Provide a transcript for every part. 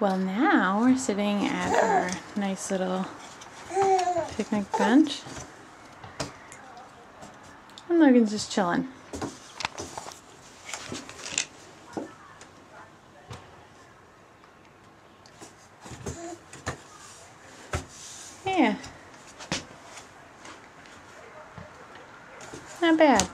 Well, now we're sitting at our nice little picnic bench. And Logan's just chilling. Yeah. Not bad.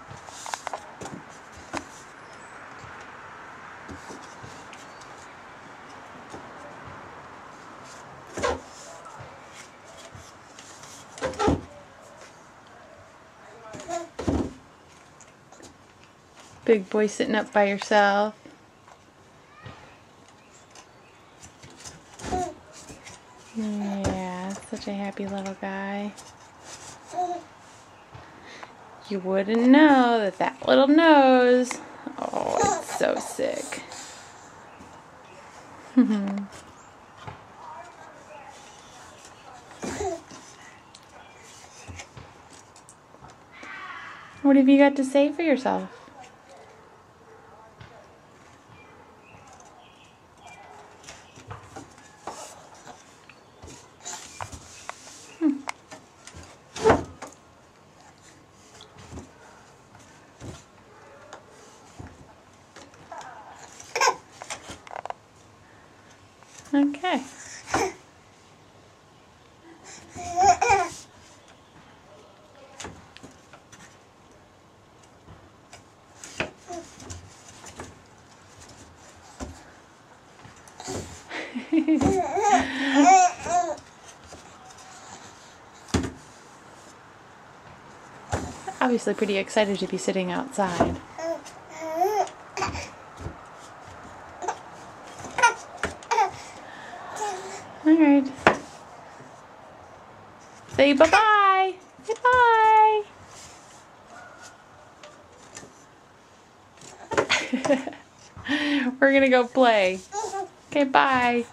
Big boy sitting up by yourself. Yeah, such a happy little guy. You wouldn't know that that little nose. Oh, it's so sick. what have you got to say for yourself? Hmm. Okay. Obviously pretty excited to be sitting outside. Alright. Say bye-bye. Say bye. We're gonna go play. Okay, bye.